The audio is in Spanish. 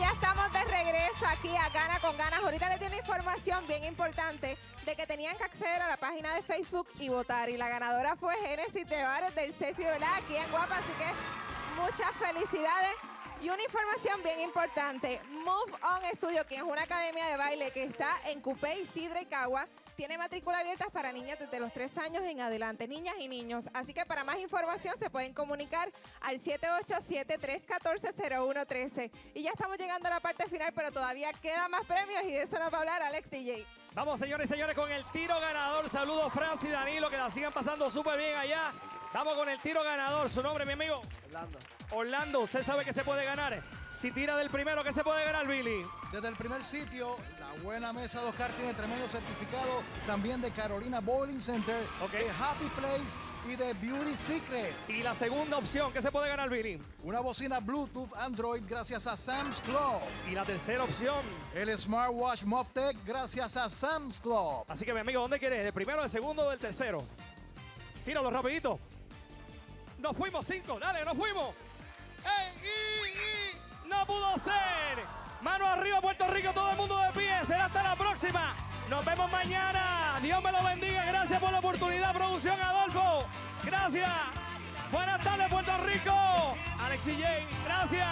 ya estamos de regreso aquí a Gana con Ganas. Ahorita les di una información bien importante de que tenían que acceder a la página de Facebook y votar. Y la ganadora fue Genesis Tevares del Selfie, ¿verdad? Aquí en Guapa, así que muchas felicidades. Y una información bien importante. Move On Studio, que es una academia de baile que está en Cupé, Sidra y Cagua, tiene matrícula abierta para niñas desde los 3 años en adelante, niñas y niños. Así que para más información se pueden comunicar al 787-314-0113. Y ya estamos llegando a la parte final, pero todavía quedan más premios y de eso nos va a hablar Alex DJ. Vamos, señores y señores, con el tiro ganador. Saludos, Francis y Danilo, que la sigan pasando súper bien allá. Vamos con el tiro ganador. Su nombre, mi amigo. Orlando. Orlando, usted sabe que se puede ganar. Si tira del primero, ¿qué se puede ganar, Billy? Desde el primer sitio, la buena mesa de Oscar tiene tremendo certificado también de Carolina Bowling Center, de Happy Place y de Beauty Secret. Y la segunda opción, ¿qué se puede ganar, Billy? Una bocina Bluetooth Android gracias a Sam's Club. Y la tercera opción. El smartwatch Moftec gracias a Sam's Club. Así que, mi amigo, ¿dónde quieres? ¿Del primero, del segundo o del tercero? Tíralo rapidito. Nos fuimos, cinco. Dale, nos fuimos. Y, y! ¡No pudo ser! Mano arriba, Puerto Rico, todo el mundo de pie. Será hasta la próxima. Nos vemos mañana. Dios me lo bendiga. Gracias por la oportunidad, producción Adolfo. Gracias. Buenas tardes, Puerto Rico. Alex y Jay, gracias.